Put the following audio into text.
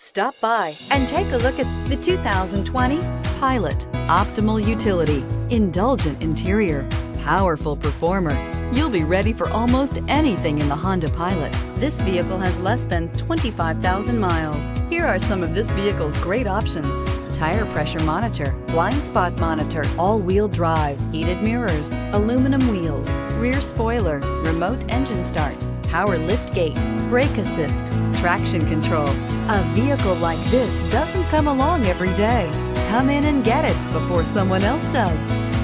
Stop by and take a look at the 2020 Pilot. Optimal utility, indulgent interior, powerful performer. You'll be ready for almost anything in the Honda Pilot. This vehicle has less than 25,000 miles. Here are some of this vehicle's great options. Tire pressure monitor, blind spot monitor, all-wheel drive, heated mirrors, aluminum wheels, rear spoiler, remote engine start, power lift gate, brake assist, traction control. A vehicle like this doesn't come along every day. Come in and get it before someone else does.